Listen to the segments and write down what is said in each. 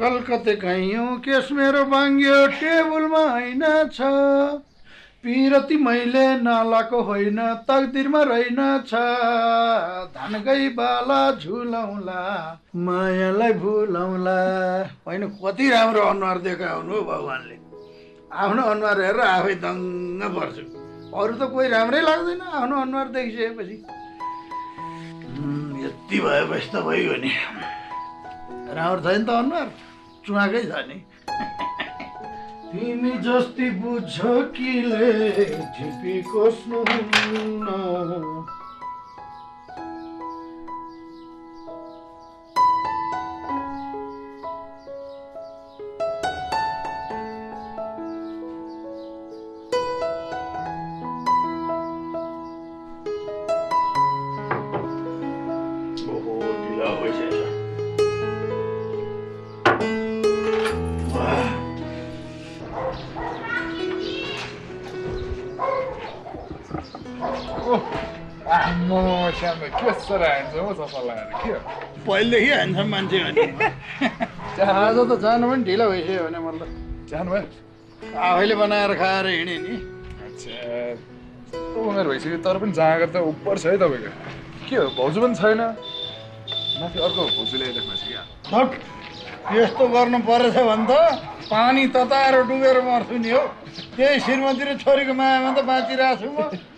कलकत्ते कहीँ केस मेरो बाङ्गियो टेबलमा होइन छ। पिरती मैले नालाको होइन तकदिरमा रहेन छ। धानकै बाला झुलाउला मायालाई भुलाउला होइन कति राम्रो अनुहार देखाउनु हो भगवान्ले। आफ्नो अनुहार हेरेर आफै दङ्ग पर्छु। अरू त कोही राम्रै लाग्दैन आफ्नो अनुहार देखिसकेपछि। यति भएपछि त भइगयो नि। राम्रो छ नि त अनुहार। चुवाकै छ तिमी जस्ती बुझ किले झिपी कोस्नुहुन्न। श्याम के साह्रो हान्छ हो लगाएर के हो पहिलेदेखि हान्छ मान्छे भने आज त जानु पनि ढिलो भइसक्यो भने मतलब जानुभयो आफैले बनाएर खाएर हिँडेँ नि अच्छा उमेर भइसक्यो तर पनि जाँगर त उपर छ है तपाईँको के हो भाउजू पनि छैन माथि अर्को भाउजू ल्याइराख्नु छ क्या यस्तो गर्नु परेछ भने त पानी तताएर डुबेर मर्छु नि हो त्यही श्रीमती र छोरीको मायामा त बाँचिरहेको छु म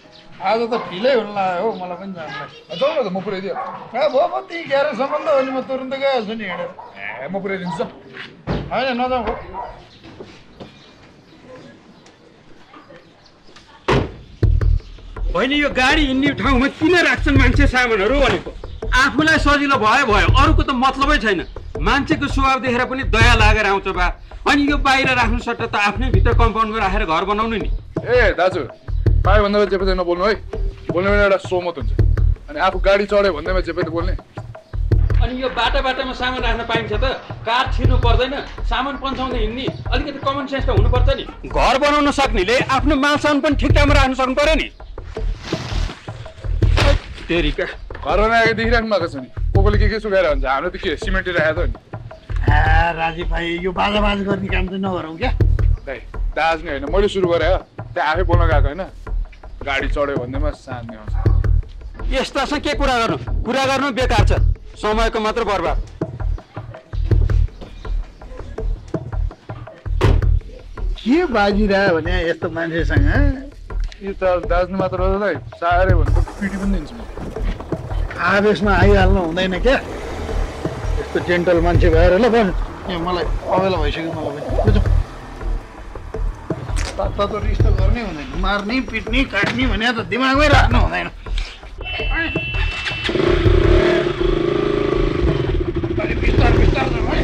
आज त ढिलै हुन लाग्यो हो मलाई पनि जानलाई जाउँ न त म पुऱ्याइदियो ए भयो भयो त्यही ग्यारे सम्बन्ध हो नि म तुरन्त गइहाल्छु नि हिँडेर ए म पुऱ्याइदिन्छु होइन नजाउँ हो होइन यो गाडी हिँड्ने ठाउँमा किन राख्छन् मान्छे सामानहरू भनेको आफूलाई सजिलो भयो भयो अरूको त मतलबै छैन मान्छेको स्वभाव देखेर पनि दया लागेर आउँछ बा अनि यो बाहिर राख्नु सट्टा त आफ्नै भित्र कम्पाउन्डमा राखेर घर बनाउनु नि ए दाजु पायो भन्दा जे पनि नबोल्नु है बोल्ने बेला एउटा सोमत हुन्छ अनि आफू गाडी चढ्यो भन्दैमा जे पनि बोल्ने अनि यो बाटो बाटोमा सामान राख्न पाइन्छ त कार छिर्नु पर्दैन सामान पन्छाउँदै हिँड्ने अलिकति कमन सेन्स त हुनुपर्छ नि घर बनाउन सक्नेले आफ्नो माल सामान पनि ठिक ठाउँमा राख्नु सक्नु पर्यो नि तेरिका घरमा आएको देखिराख्नु भएको छ नि को कोले के के सुकाएर हुन्छ हाम्रो त के सिमेन्टी राखेको छ नि आ, राजीव भाइ यो बाजा बाजा गर्ने काम चाहिँ नगरौँ क्या दाइ दाज नै होइन मैले सुरु गरेँ हो त्यहाँ आफै बोल्न गएको होइन गाडी चढ्यो भन्दैमा सान्ने आउँछ यस्तासँग के कुरा गर्नु? कुरा गर्नु बेकार छ। समयको मात्र बर्बाद। के बाजिरह्यो भने यस्तो मान्छेसँग यो त मात्र हो दाइ साह्रै भन्दा पिटी पनि दिन्छु म। आवेशमा आइहाल्नु हुँदैन क्या। यस्तो जेन्टल मान्छे भएर ल बस मलाई अबेला भइसक्यो मलाई पनि। बुझौँ त त रिस त गर्नै हुँदैन। मार्ने पिट्ने काट्ने भने त दिमागमै राख्नु हुँदैन। अलिक बिस्तार बिस्तार जाउँ है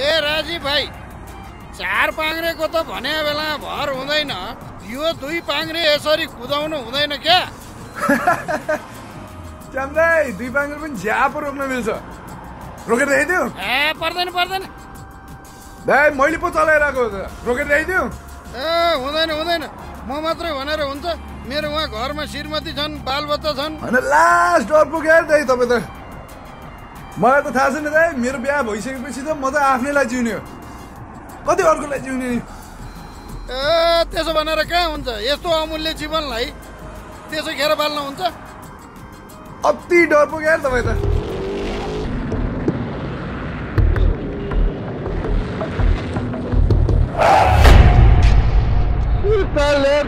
ए राजीव भाइ चार पाङ्रेको त भने बेला भर हुँदैन। यो दुई पाङ्रे यसरी कुदाउनु हुँदैन क्या? दाइ दुई पाङ्गर पनि झ्याप रोक्न मिल्छ रोकेर ल्याइदियो ए पर्दैन पर्दैन। दाइ मैले पो चलाइरहेको रोकेर ल्याइदियो ए हुँदैन हुँदैन। म मात्रै भनेर हुन्छ मेरो उहाँ घरमा श्रीमती छन् बालबच्चा छन्। होइन लास्ट डर पुग्यो दाइ तपाईँ त। मलाई त थाहा छैन दाइ मेरो बिहा भइसकेपछि त म त आफ्नैलाई जिउने हो कति अर्कोलाई जिउने नि? ए त्यसो भनेर कहाँ हुन्छ? यस्तो अमूल्य जीवनलाई त्यसो खेर बाल्न हुन्छ? अति डर पुग्यो यार तपाईँ त।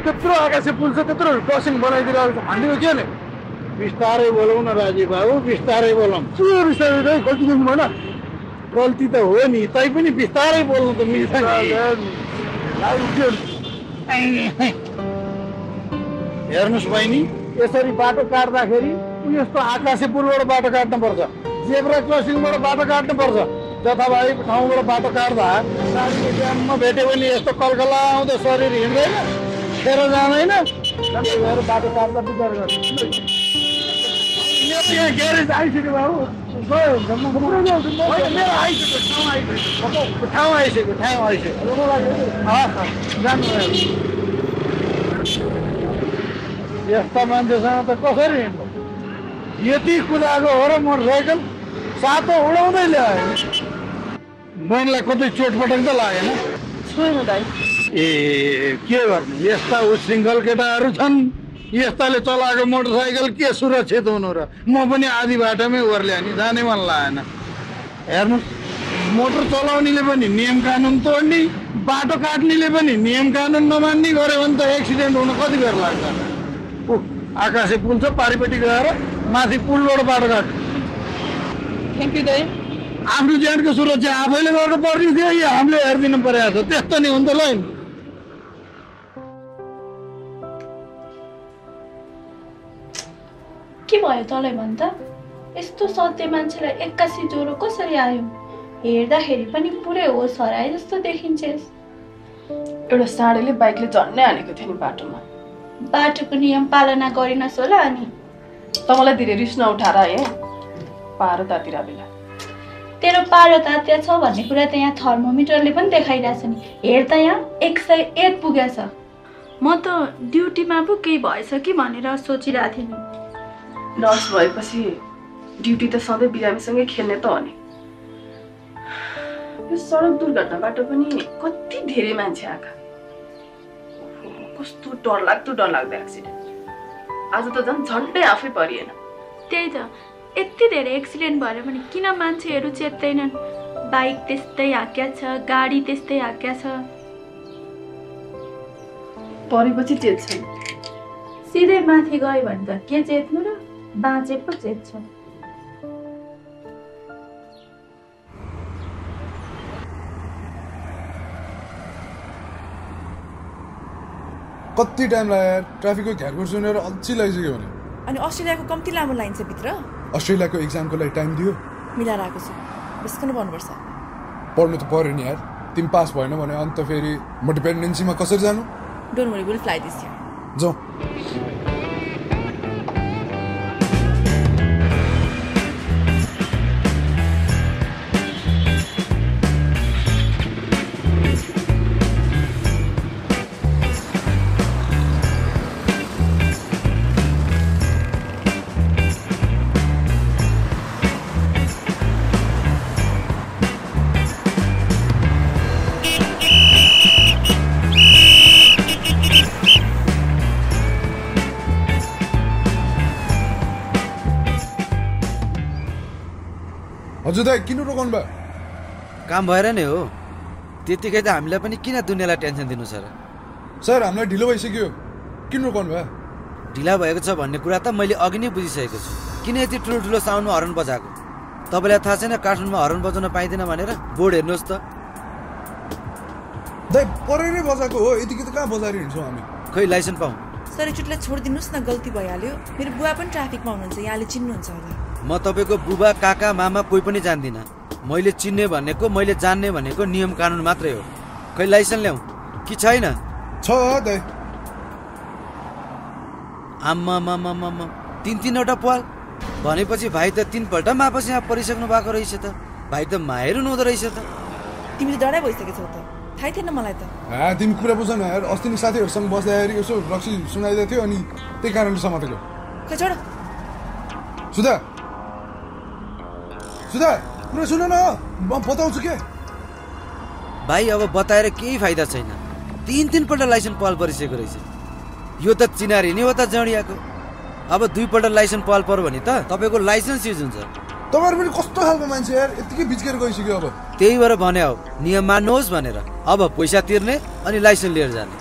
त्यत्रो आकाशे पुल छ त्यत्रो क्रसिङ बनाइदिरहेको छ। भनिदिनु के नि बिस्तारै बोलौँ न राजीव बाबु बिस्तारै बोलौँ। के बिस्तारै गल्ती गर्नु भएन। गल्ती त हो नि तै पनि बिस्तारै बोल्नु त मिल्छ हेर्नुहोस् बहिनी यसरी बाटो काट्दाखेरि यस्तो आकाशे पुलबाट बाटो काट्नुपर्छ जेब्रा क्रसिङबाट बाटो काट्नुपर्छ जथाभावी ठाउँबाट बाटो काट्दा गाडीको भेट्यो भने यस्तो कलकला आउँदो शरीर हिँड्दैन खेर जाँदैन। बाटो काट्दा विचार यहाँ ग्यारेज आइसक्यो बाबु। गयो हुन्छ म पुरै ल्याउँछु म। होइन, मेरो आइसक्यो ठाउँ आइसक्यो। ठाउँ आइसक्यो ठाउँ आइसक्यो। हस्, हस्, जानु भयो। यस्ता मान्छेसँग त कसरी हिँड्नु? यति कुदाएको हो र मोटरसाइकल सातो उडाउँदै ल्यायो बहिनीलाई कतै चोटपटक त लागेन ए के गर्नु? यस्ता उशृङ्खल केटाहरू छन्। यस्ताले चलाएको मोटरसाइकल के सुरक्षित हुनु र? म पनि आधी बाटोमै ओर्ल्या नि जानै मन लागेन। हेर्नुहोस् मोटर चलाउनेले पनि नियम कानुन तोड्ने बाटो काट्नेले पनि नियम कानुन नमान्ने गऱ्यो भने त एक्सिडेन्ट हुन कति बेर लाग्छ? आकाशे पुल छ पारिपट्टि गएर माथि पुलबाट बाटो काट्नु थ्याङ्क यू दाइ आफ्नो ज्यानको सुरक्षा आफैले गर्नु पर्ने थियो या हामीले हेरिदिनु परेको छ त्यस्तो नि हुन्छ ल। के भयो तँलाई भन् त यस्तो सत्य मान्छेलाई एक्कासी ज्वरो कसरी आयो हेर्दाखेरि पनि पुरै होस हराए जस्तो देखिन्छेस् एउटा साँडेले बाइकले झन्नै हानेको थियो नि बाटोमा बाटोको नियम पालना गरिनस् होला अनि। त मलाई धेरै रिस नउठाएर है पारो तातिर बेला। तेरो पारो तात्या छ भन्ने कुरा त यहाँ थर्मोमिटरले पनि देखाइरहेछ नि। हेर त यहाँ एक सय एक पुगेछ। म त ड्युटीमा पो केही भएछ कि भनेर सोचिरहेको थिएँ नि। नर्स भएपछि ड्युटी त सधैँ बिरामीसँगै खेल्ने त हो नि। यो सडक दुर्घटनाबाट पनि कति धेरै मान्छे आएका। कस्तो डरलाग्दो डरलाग्दो एक्सिडेन्ट आज त झन् झन्डै आफै परिएन। त्यही त। यति धेरै एक्सिडेन्ट भएर पनि किन मान्छेहरू चेत्दैनन् बाइक त्यस्तै हाक्या छ गाडी त्यस्तै हाक्या छ। परेपछि चेत्छन्। सिधै माथि गयो भने त के चेत्नु र? बाँचे पो चेत्छ कति टाइम लाग्यो यार ट्राफिकको घ्यारघोर सुनेर अल्छी लागिसक्यो भने। अनि अस्ट्रेलियाको कम्ती लामो लाइन छ भित्र? अस्ट्रेलियाको इक्जामको लागि टाइम दियो? मिलाएर आएको छु। बिस्कनु पर्नुपर्छ पढ्नु त पऱ्यो नि यार। तिमी पास भएन भने अन्त फेरि म डिपेन्डेन्सीमा कसरी जानु? Don't worry will fly this जाउँ काम भएर नै हो। त्यतिकै त हामीलाई पनि किन दुनियाँलाई टेन्सन दिनु छ र? सर हामीलाई ढिलो भइसक्यो। किन रोकाउनु भयो। ढिला भएको छ भन्ने कुरा त मैले अघि नै बुझिसकेको छु। किन यति ठुलो ठुलो साउन्डमा हर्न बजाएको? तपाईँलाई थाहा छैन काठमाडौँमा हर्न बजाउन पाइँदैन भनेर? बोर्ड हेर्नुहोस् त। दाइ परै नै बजाएको हो। यतिकै त कहाँ बजाएर हिँड्छौँ हामी? खोइ लाइसेन्स पाऊँ सर एकचोटिलाई छोडिदिनुहोस् न गल्ती भइहाल्यो। मेरो बुवा पनि ट्राफिकमा हुनुहुन्छ यहाँले चिन्नुहुन्छ होला। म तपाईँको बुबा काका मामा कोही पनि जान्दिनँ। मैले चिन्ने भनेको मैले जान्ने भनेको नियम कानुन मात्रै हो। खोइ लाइसेन्स ल्याउँ? कि छैन? छ दाइ आम्मा मामा मामा तिन तिनवटा पाल। भनेपछि भाइ त तिनपल्ट वापस यहाँ परिसक्नु भएको रहेछ त। भाइ त माहेर हुनुहुँदो रहेछ त। तिमीले डराइ भइसकेको छौ त। थाहै थिएन मलाई त। हा तिमी कुरा बुझ न यार। अस्ति नै साथीहरूसँग बस्दाखेरि यसो रक्सी सुनाइदिएको थियो अनि त्यही कारणले समातेको। खै छोड। सुधा। सुधा। कुरा सुन न म बताउँछु के? भाइ अब बताएर केही फाइदा छैन। तिन तिनपल्ट लाइसेन्स पाल परिसकेको रहेछ। यो त चिनारी नि हो त जडियाको। अब दुईपल्ट लाइसेन्स पाल पर्यो भने त तपाईँको लाइसेन्स युज हुन्छ। तपाईँहरू पनि कस्तो खालको मान्छे यार? यत्तिकै बिचकेर गइसक्यो अब। त्यही भएर भने हो नियम मान्नुहोस् भनेर। अब पैसा तिर्ने अनि लाइसेन्स लिएर जाने।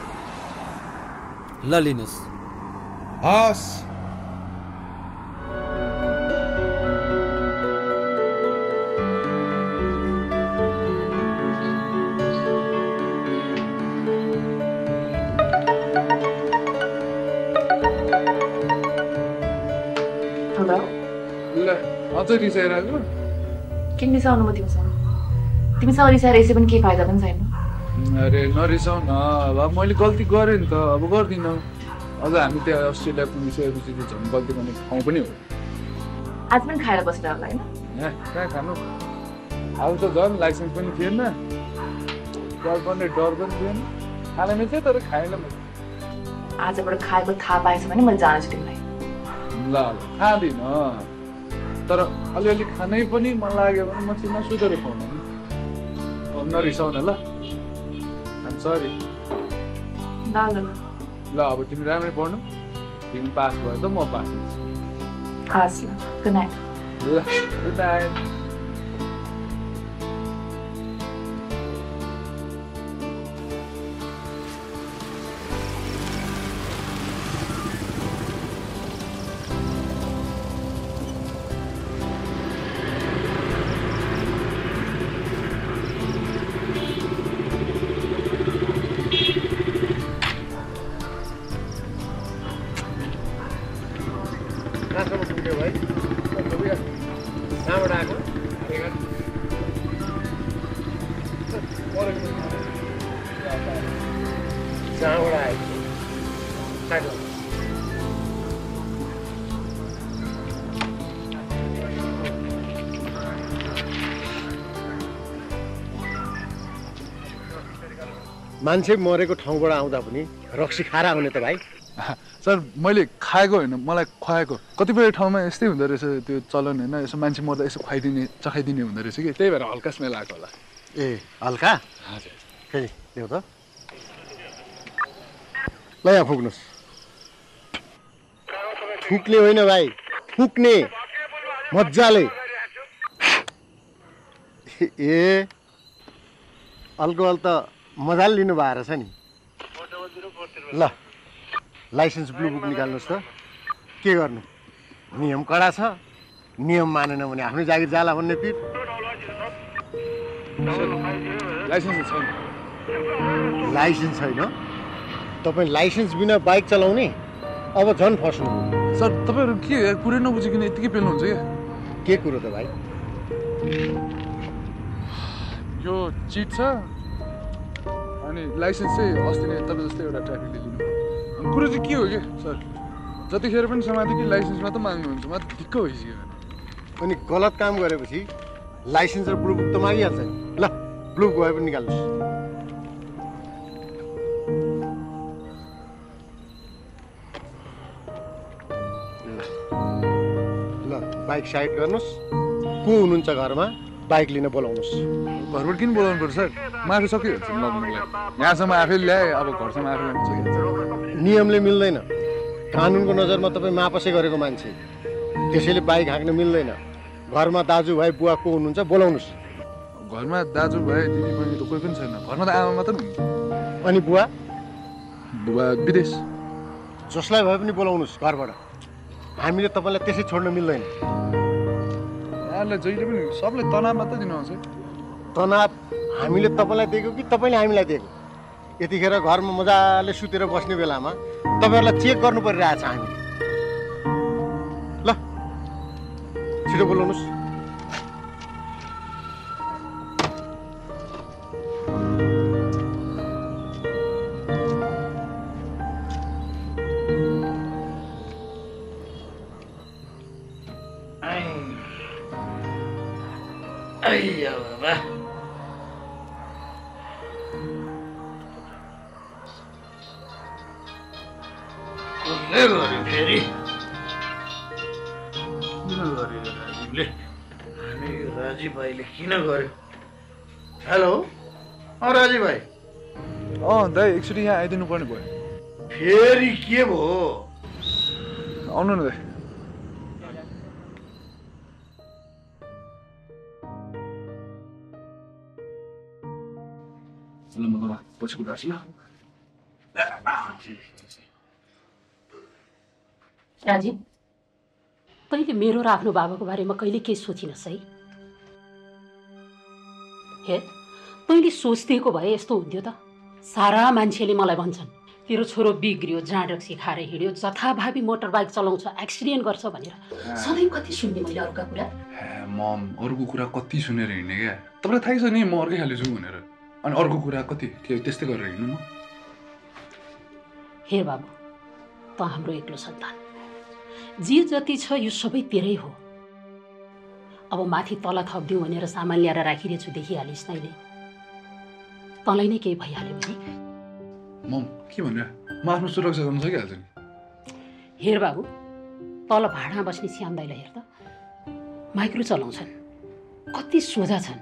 ल लिनुहोस्। हस्। अझै रिसाएर आएको? किन रिसाउनु म तिमीसँग? तिमीसँग रिसाएर यसै पनि केही फाइदा पनि छैन। अरे नरिसाउ न अब मैले गल्ती गरेँ नि त। अब गर्दिनँ। अझ हामी त्यहाँ अस्ट्रेलिया पुगिसकेपछि त्यो झन् गल्ती गर्ने ठाउँ पनि हो। आज पनि खाएर बसेर होला होइन? कहाँ खानु? अब त झन् लाइसेन्स पनि थिएन। डर पर्ने डर पनि थिएन खानामै थियो तर खाएन मैले। आजबाट खाएको थाहा पाएछ भने मैले जान छुट्टिनलाई ल ल खाँदिनँ। तर अलिअलि खानै पनि मन लाग्यो भने म तिमीलाई सुतेर खुवाउनु। नि अब नरिसाउन ल। सरी ल अब तिमी राम्रै पढ्नु। तिमी पास भयो त म पास ल। गुड नाइट मान्छे मरेको ठाउँबाट आउँदा पनि रक्सी खाएर आउने त भाइ। सर मैले खाएको होइन मलाई खुवाएको। कतिपय ठाउँमा यस्तै हुँदो रहेछ त्यो चलन होइन यसो मान्छे मर्दा यसो खुवाइदिने चखाइदिने हुँदो रहेछ कि? त्यही भएर हल्का स्मेल आएको होला। ए हल्का? हजुर। फेरि देऊ त। ल यहाँ फुक्नुहोस्। फुक्ने होइन भाइ फुक्ने। मजाले। ए अल्कोहल त मजाले लिनु भएको रहेछ नि। ल लाइसेन्स ब्लु बुक निकाल्नुहोस् त। के गर्नु? नियम कडा छ। नियम मानेन भने आफ्नै जागिर जाला भन्ने पिर। लाइसेन्स छैन। लाइसेन्स छैन? तपाईँ लाइसेन्स बिना बाइक चलाउने? अब झन् फस्नु। सर तपाईँहरू के कुरै नबुझिकन यत्तिकै पेल्नुहुन्छ क्या? के कुरो त भाइ? यो चिट छ। अनि लाइसेन्स चाहिँ अस्ति नै तपाईँ जस्तै एउटा ट्राफिकले लिनु अनि कुरो चाहिँ के हो कि सर? जतिखेर पनि समाधि कि लाइसेन्स मात्र माग्नुहुन्छ म ढिक्क भइसक्यो अनि गलत काम गरेपछि लाइसेन्स र बुक त मागिहाल्छ नि। ल बुक भए पनि निकाल्नुहोस्। ल बाइक साइड गर्नुहोस्। को हुनुहुन्छ घरमा? बाइक लिन बोलाउनुहोस् घरबाट किन बोलाउनु पर्छ सर? म आफै सकिहाल्छु यहाँसम्म आफै ल्याएँ अब घरसम्म आफै नियमले मिल्दैन। कानुनको नजरमा तपाईँ मापसै गरेको मान्छे। त्यसैले बाइक हाँक्न मिल्दैन। घरमा दाजुभाइ बुवा को हुनुहुन्छ बोलाउनुहोस् घरमा दाजुभाइ दिदी बहिनी त कोही पनि छैन। घरमा त आमा मात्र हुनुहुन्छ अनि बुवा? बुबा विदेश। जसलाई भए पनि बोलाउनुहोस् घरबाट। हामीले तपाईँलाई त्यसै छोड्न मिल्दैन। यहाँलाई जहिले पनि सबलाई तनाव मात्रै दिनुहुन्छ तनाव हामीले तपाईँलाई दिएको कि तपाईँले हामीलाई दिएको? यतिखेर घरमा मजाले सुतेर बस्ने बेलामा तपाईँहरूलाई चेक गर्नु परिरहेछ हामी ल छिटो बोलाउनुहोस् हेलो अँ राजीव भाइ। अँ दाइ एकचोटि यहाँ आइदिनु पर्ने भयो। फेरि के भयो? आउनु न दाइ। ल म तपाईँ पछि कुरा ल। राजीव तैँले मेरो र आफ्नो बाबाको बारेमा कहिले केही सोचिनस् है? हे तैँले सोचिदिएको भए यस्तो हुन्थ्यो त। सारा मान्छेले मलाई भन्छन् तेरो छोरो बिग्रियो जाँड रक्सी खाएर हिँड्यो जथाभावी मोटर बाइक चलाउँछ एक्सिडेन्ट गर्छ भनेर। सधैँ कति सुन्ने मैले अरूका कुरा? मम अरूको कुरा कति सुनेर हिँड्ने क्या? तपाईँलाई थाहै छ नि म अर्कै खाले छु भनेर। अनि अर्को कुरा कति त्यस्तै गरेर हिँड्नु म? हे बाबु त हाम्रो एक्लो सन्तान। जे जति छ यो सबै तेरै हो। अब माथि तल थपिदिउँ भनेर सामान ल्याएर राखिरहेछु देखिहालिस् तैँले। तँलाई नै केही भइहाल्यो भने? मम के भनेर म आफ्नो सुरक्षा गर्न सकिहाल्छु नि। हेर बाबु तल भाडामा बस्ने श्याम दाइलाई हेर त। माइक्रो चलाउँछन्। कति सोझा छन्।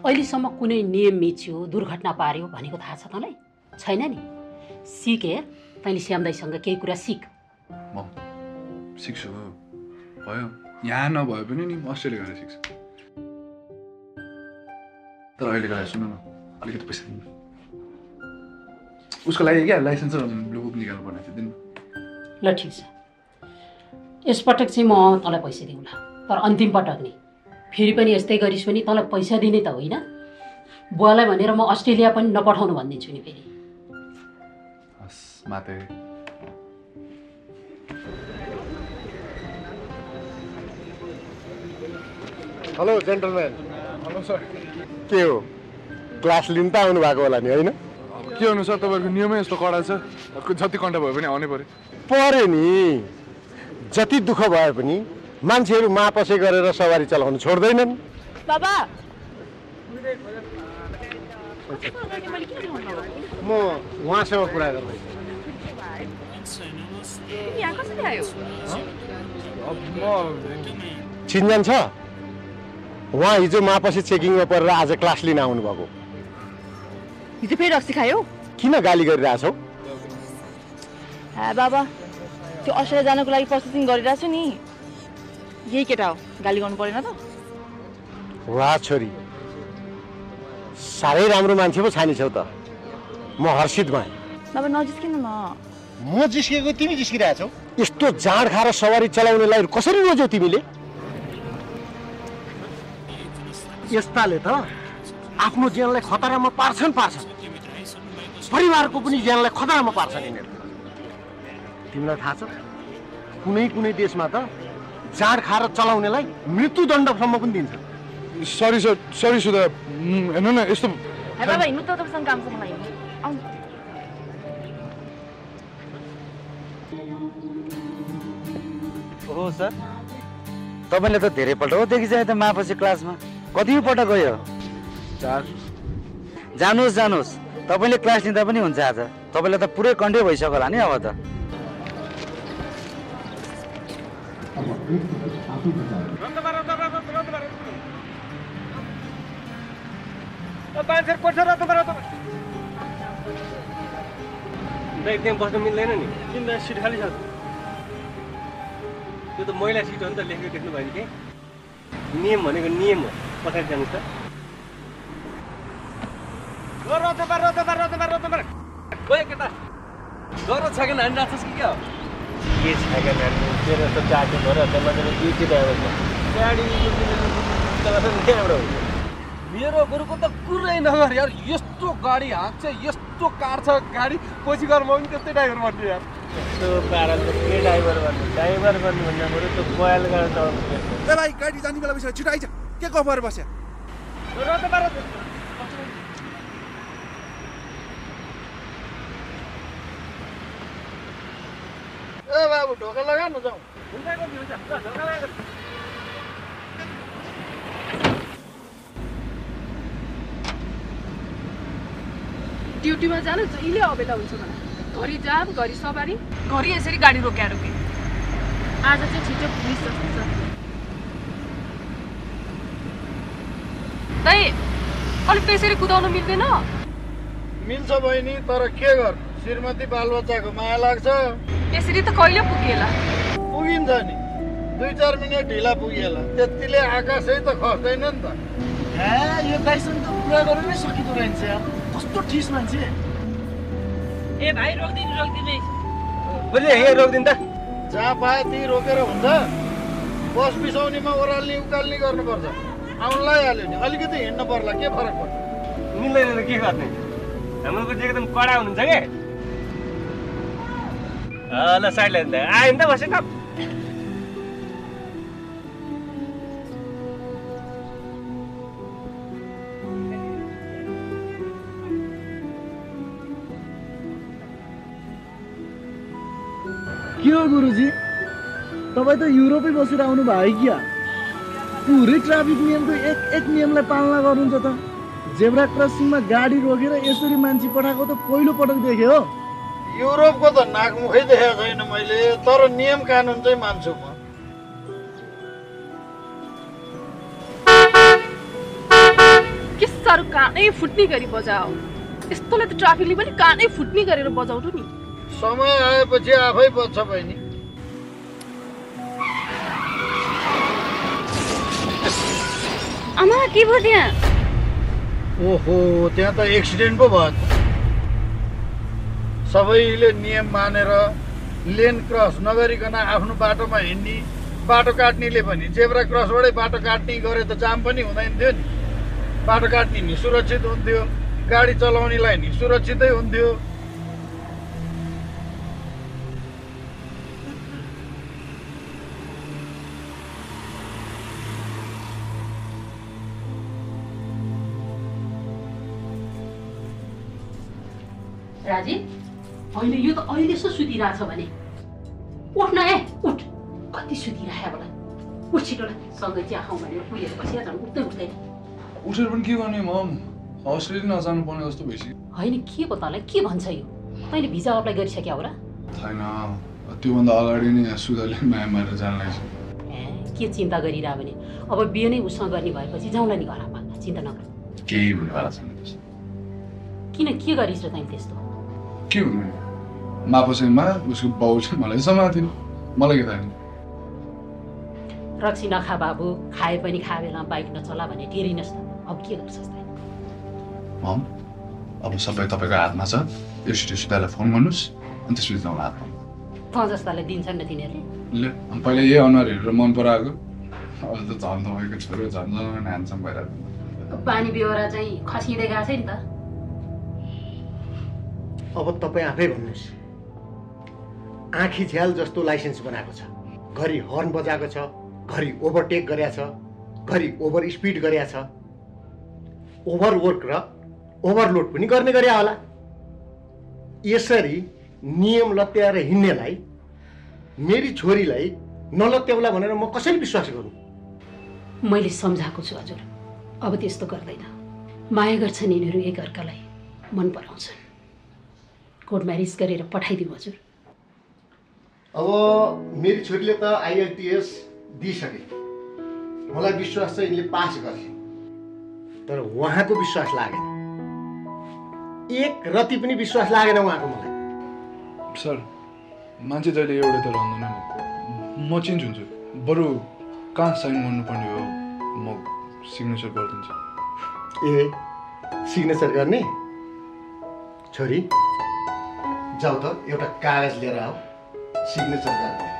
अहिलेसम्म कुनै नियम मिच्यो दुर्घटना पार्यो भनेको थाहा छ तँलाई? छैन नि? सिक हेर तैँले श्याम दाइसँग केही कुरा सिक। म सिक्छु भयो। यहाँ नभए पनि नि अस्ट्रेलिया गएर सिक्छु तर अहिलेको लागि सुन्नु न अलिकति पैसा दिनु उसको लागि क्या लाइसेन्स र ब्लुबुक निकाल्नु पर्ने थियो दिनु ल ठिक छ यसपटक चाहिँ म तँलाई पैसा दिउँला तर अन्तिम पटक नि फेरि पनि यस्तै गरिस् भने तँलाई पैसा दिने त होइन बुवालाई भनेर म अस्ट्रेलिया पनि नपठाउनु भनिदिन्छु नि फेरि हस् माते हेलो जेन्टलम्यान हेलो सर के हो? क्लास लिन त आउनु भएको होला नि होइन? के गर्नु सर तपाईँहरूको नियमै यस्तो कडा छ? जति कन्टा भयो पनि आउनै पऱ्यो। पऱ्यो नि। जति दुःख भए पनि मान्छेहरू मापसे गरेर सवारी चलाउनु छोड्दैनन्। बाबा! म उहाँसँग कुरा गर्दै यहाँ कसरी आयो? अब म चिन्जान छ? उहाँ हिजो मापसे चेकिङमा परेर आज क्लास लिन आउनुभएको। हिजो फेरि रक्सी खायो? किन गाली गरिरहेछौ? हा बाबा त्यो अस्ट्रेलिया जानको लागि प्रोसेसिङ गरिरहेको छु नि। यही केटा हो गाली गर्नु परेन त। वाह छोरी साह्रै राम्रो मान्छे पो छानिछौ त। म हर्षित भएँ। बाबा नजिस्किन न। म जिस्केको तिमी जिस्किरहेछौ? यस्तो जाँड खाएर सवारी चलाउनेलाई कसरी रोज्यौ तिमीले? यस्ताले त आफ्नो ज्यानलाई खतरामा पार्छन् पार्छन्। परिवारको पनि ज्यानलाई खतरामा पार्छन् यिनीहरू। तिमीलाई थाहा छ कुनै कुनै देशमा त जाँड खाएर चलाउनेलाई मृत्युदण्डसम्म पनि दिन्छ। सरी सर सरी सुधा हेर्नु न यस्तो है सर। तपाईँले त धेरैपल्ट हो देखिसके त मापछि क्लासमा। कति पटक गयो? चार। जानुहोस् जानुहोस्। तपाईँले क्लास लिँदा पनि हुन्छ आज। तपाईँलाई त पुरै कन्डे भइसक्यो होला नि अब त। त्यहाँ बस्नु मिल्दैन नि। किन सिट खाली छ त्यो त मैला सिट हो नि त लेखेको देख्नु भयो नि के? नियम भनेको नियम हो। पछाडि कि क्या हो? के हान्नु तेरो त भयो त्यहाँ ड्युटी ड्राइभर छ गाडी त्यहाँबाट हुन्छ मेरो गुरुको त कुरै नगर यार। यस्तो गाडी हाँक्छ यस्तो काट्छ गाडी पछि गएर म पनि त्यस्तै ड्राइभर भन्छु यार। यस्तो पाराले के ड्राइभर भन्नु? ड्राइभर भन्नु भन्दा बरु त्यो गरेर चलाउनु भाइ गाडी जाने बेला छिटो आइज। के गफ गरेर बस्या ए बाबु ढोका लगा न जाउँ ड्युटीमा जानु जहिले अबेला हुन्छ मलाई घरि जाम घरि सवारी घरि यसरी गाडी रोक्या रोके। आज चाहिँ छिटो पुलिस जस्तो छ दाइ अलिक त्यसरी कुदाउनु मिल्दैन। मिल्छ बहिनी तर के गर? श्रीमती बालबच्चाको माया लाग्छ। यसरी त कहिले पुगिएला पुगिन्छ नि। दुई चार मिनट ढिला पुगिएला त्यतिले आकाशै त खस्दैन नि त। यो लाइसेन्स त पुरा गरेर नै सकिँदो रहेछ। कस्तो ठिस मान्छे। ए भाइ रोकिदिनु रोकिदिनु। बलि यहाँ रोकिदिनु त। जहाँ पाए त्यहीँ रोकेर हुन्छ। बस बिसाउनेमा ओह्राल्ने उकाल्ने गर्नुपर्छ। आउनुलाई हाल्यो नि अलिकति हिँड्नु पर्ला के फरक पर्छ? मिल्दैन त के गर्ने? हाम्रो चाहिँ एकदम कडा हुनुहुन्छ क्या ल साइड लाइन त आयो नि त। बसेन के हो गुरुजी? तपाईँ त युरोपै बसेर आउनु भयो क्या? पुरै ट्राफिक नियमको एक एक नियमलाई पालना गर्नुहुन्छ त। जेब्रा क्रसिङमा गाडी रोकेर यसरी मान्छे पठाएको त पहिलो पटक देखेँ हो। युरोपको त नाकमुखै देखेको छैन मैले तर नियम कानुन चाहिँ मान्छु म। के साह्रो कानै फुट्ने गरी बजाऊ। यस्तोलाई त ट्राफिकले पनि कानै फुट्ने गरेर बजाउनु नि। समय आएपछि आफै बज्छ बहिनी। आमा के भयो ओहो त्यहाँ त एक्सिडेन्ट पो भयो। सबैले नियम मानेर लेन क्रस नगरिकन आफ्नो बाटोमा हिँड्ने बाटो काट्नेले पनि जेब्रा क्रसबाटै बाटो काट्ने गरे त जाम पनि हुँदैन थियो नि। बाटो काट्ने नि सुरक्षित हुन्थ्यो गाडी चलाउनेलाई नि सुरक्षितै हुन्थ्यो। राजीव अहिले यो त अहिले यसो सुतिरहेछ भने। उठ न ए उठ। कति सुतिरहे होला। उठ छिटो सँगै चिया खाउँ भनेर पुगेर बसिया झन् उठ्दै उठ्दैन उठेर पनि के गर्ने मम? अस्ट्रेलिया नजानु पर्ने जस्तो भइसक्यो। होइन के पो तँलाई? के भन्छ यो? तैँले भिजा अप्लाई गरिसक्यो होला। छैन त्योभन्दा अगाडि नै सुधाले माया मारेर जान लाग्छ। के चिन्ता गरिरह भने? अब बिहे नै उसँग गर्ने भएपछि जाउँला नि घरमा चिन्ता नगर। केही हुनेवाला छैन। किन के गरिस् र तैँले त्यस्तो? के हुनु मापसैमा उसको बाउ चाहिँ मलाई समात्यो मलाई के थाहा नि? रक्सी नखा बाबु खाए पनि खा बेलामा बाइक नचला भने टेरिनस् त अब के गर्छस् मम अब सबै तपाईँको हातमा छ। एकचोटि सुधालाई फोन गर्नुहोस् अनि त्यसपछि जाउँला हातमा। तँ जस्तालाई दिन्छन् न तिनीहरूले। ले पहिला यही अनुहार हेरेर मन पराएको। अहिले त झन् तपाईँको छोरो झन् झन् ह्यान्डसम भइरहेको पानी बेहोरा चाहिँ खसिँदै गएको छ नि त। अब तपाईँ आफै भन्नुहोस्। आँखी झ्याल जस्तो लाइसेन्स बनाएको छ। घरि हर्न बजाएको छ घरि ओभरटेक गरेका छ घरि ओभर स्पिड गरेका छ। ओभरवर्क र ओभरलोड पनि गर्ने गरे होला। यसरी नियम लत्याएर हिँड्नेलाई मेरी छोरीलाई नलत्याउला भनेर म कसरी विश्वास गरौँ मैले सम्झाएको छु हजुर। अब त्यस्तो गर्दैन। माया गर्छन् यिनीहरू एकअर्कालाई मन पराउँछन्। कोर्ट म्यारिज गरेर पठाइदिउँ हजुर। अब मेरी छोरीले त आइएलटिएस दिइसके। मलाई विश्वास छ यिनले पास गर्छ तर उहाँको विश्वास लागेन। एक रति पनि विश्वास लागेन उहाँको मलाई। सर मान्छे जहिले एउटै त रहँदैन नि। म चेन्ज हुन्छु। बरु कहाँ साइन गर्नुपर्ने हो? म सिग्नेचर गरिदिन्छु। ए सिग्नेचर गर्ने? छोरी? जाऊ त एउटा कागज लिएर आऊ। सिग्नेचर गर्ने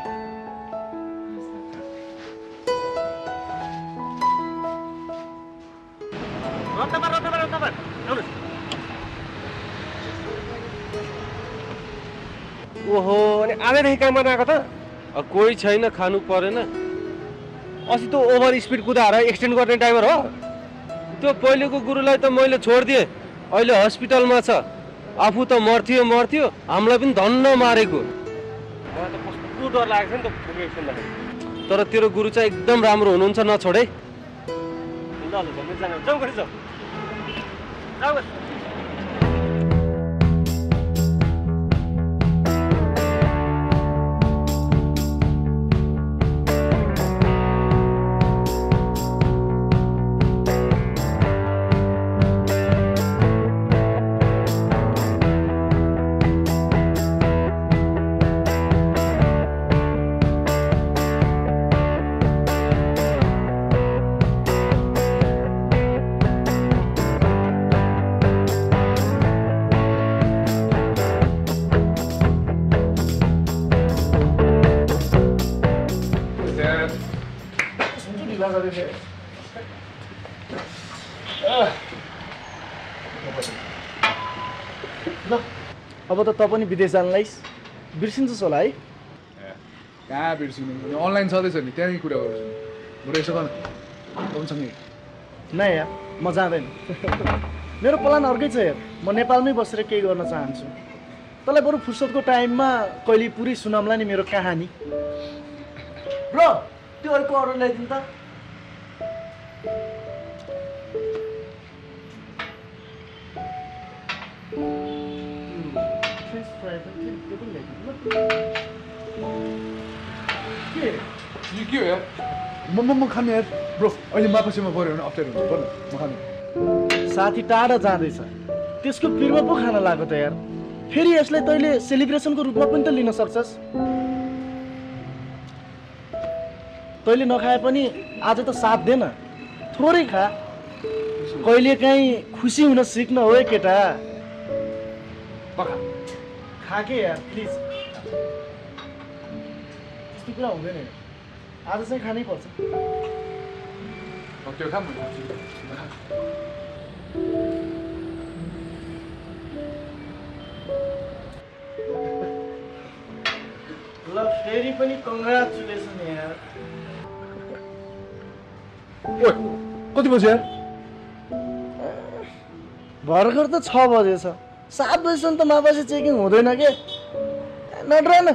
ओहो अनि आजदेखि काम गर्न आएको त? अब कोही छैन खानु परेन। अस्ति त ओभर स्पिड कुदाएर एक्सटेन्ड गर्ने ड्राइभर हो। त्यो पहिलेको गुरुलाई त मैले छोडिदिएँ। अहिले हस्पिटलमा छ। आफू त मर्थ्यो मर्थ्यो। हामीलाई पनि धन्न मारेको। मलाई त कस्तो डर लागेको छ नि त फुकेको सुन्दाखेरि तर तेरो गुरु चाहिँ एकदम राम्रो हुनुहुन्छ नछोडे। ल ल जानु गरी गरी। ल अब त तँ पनि विदेश जानलाई बिर्सिन्छस् होला है कहाँ बिर्सिनु अनलाइन छँदैछ नि त्यहाँदेखि कुरा गर्छु बरु यसो गर्न तपाईँसँगै नयाँ म जाँदैन मेरो प्लान अर्कै छ हेर म नेपालमै बसेर केही गर्न चाहन्छु तँलाई बरु फुर्सदको टाइममा कहिले पुरै सुनाउँला नि मेरो कहानी र त्यो अर्को अर्डर ल्याइदिनु त कस्तो आएछ त्यो त्यो पनि ल्याइदिनु के यो के हो यार म म म खाने यार ब्रो अहिले मापसीमा पऱ्यो भने अप्ठ्यारो हुन्छ बोल म खाने साथी टाढा जाँदैछ त्यसको पिरमा पो खान लाग्यो त यार फेरि यसलाई तैँले सेलिब्रेसनको रूपमा पनि त लिन सक्छस् तैँले नखाए पनि आज त साथ दे न थोरै खा कहिले काहीँ खुसी हुन सिक्न हो केटा? खा के यार प्लिज त्यस्तो कुरा हुँदैन। आज चाहिँ खानै पर्छ। त्यो खा ल फेरि पनि कङ्ग्रेचुलेसन यार ओए कति बज्यो यार भर्खर त छ बजेछ सात बजीसम्म त मापासी चेकिङ हुँदैन के? नडरा न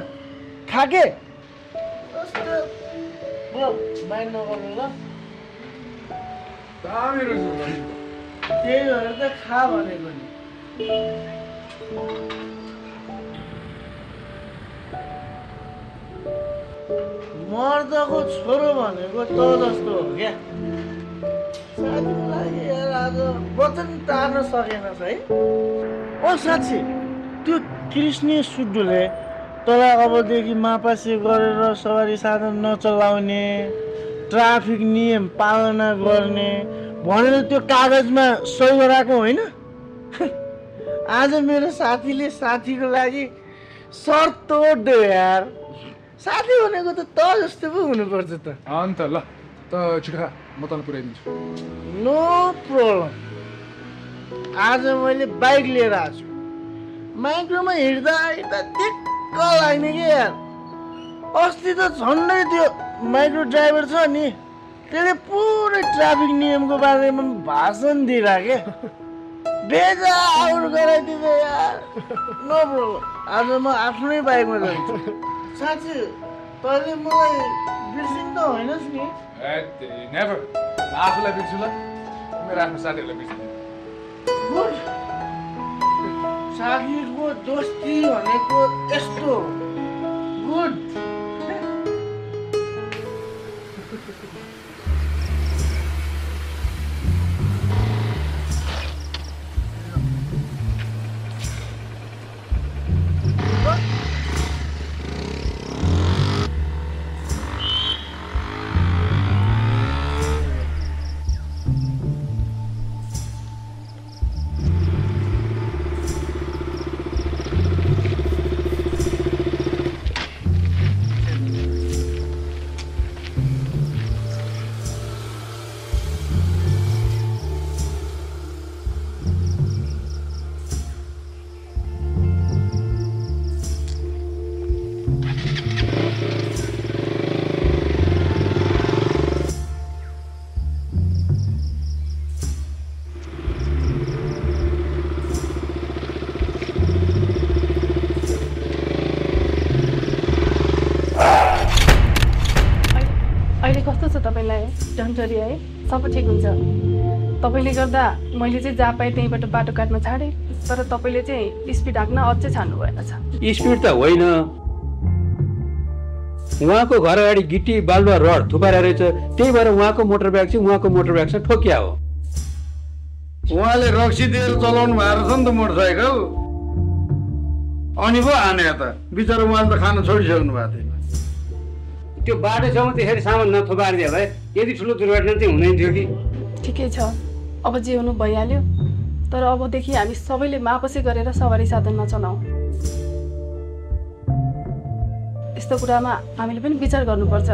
खाके माइन्ड नगर्नु ल। त्यही भएर त खा भनेको नि। मर्दको छोरो भनेको त जस्तो हो क्या साथीको लागि यार आज वचन टार्न सकेनस् है ओ साँच्ची त्यो कृष्ण सुड्डुले तँलाई अबदेखि मापासी गरेर सवारी साधन नचलाउने ट्राफिक नियम पालना गर्ने भनेर त्यो कागजमा सही गराएको होइन आज मेरो साथीले साथीको लागि सर्त यार साथी भनेको त त जस्तो पो हुनुपर्छ त अन्त ल त छिटो म तँलाई पुऱ्याइदिन्छु नो प्रब्लम आज मैले बाइक लिएर आएको छु माइक्रोमा हिँड्दा हिँड्दा दिक्क लाग्ने कि यार अस्ति त झन्डै त्यो माइक्रो ड्राइभर छ नि त्यसले पुरै ट्राफिक नियमको बारेमा भाषण दिइरहेको क्या बेजार गराइदिन्छ यार नो प्रब्लम आज म आफ्नै बाइकमा जान्छु साँच्ची तैँले मलाई बिर्सिनु त होइनस् नि। नेभर आफूलाई बिर्छु ल। मेरो आफ्नो साथीहरूलाई गुड साथीको दोस्ती भनेको यस्तो गुड। डन्टरी है सबै ठिक हुन्छ। तपाईँले गर्दा मैले चाहिँ जहाँ पाएँ त्यहीँबाट बाटो काट्न छाडेँ तर तपाईँले चाहिँ स्पिड हाक्न अझै छान्नु भएन छ। स्पिड त होइन। उहाँको घर अगाडि गिटी बालुवा रड थुपारेर रहेछ। त्यही भएर उहाँको मोटर ब्याग चाहिँ उहाँको मोटर ब्यागसँग ठोकिया हो। उहाँले रक्सी दिएर चलाउनु भएको रहेछ नि त मोटरसाइकल। अनि पो हाने यता बिचरा उहाँले त खान छोडिसक्नु भएको थियो त्यो बाटो छेउमा त्यसरी सामान नथुपारिदियो भए यति ठुलो दुर्घटना चाहिँ हुँदैन थियो कि? ठिकै छ। अब जे हुनु भइहाल्यो। तर अबदेखि हामी सबैले मापसी गरेर सवारी साधन नचलाउँ। यस्तो कुरामा हामीले पनि विचार गर्नुपर्छ।